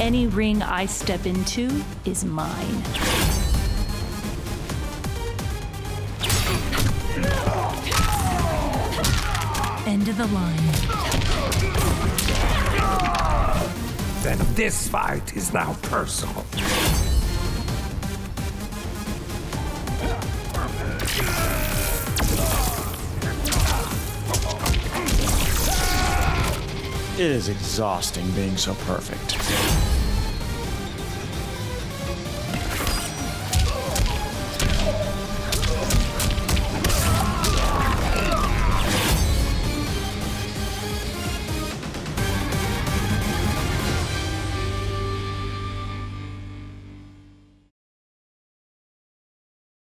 Any ring I step into is mine. End of the line. Then this fight is now personal. It is exhausting being so perfect.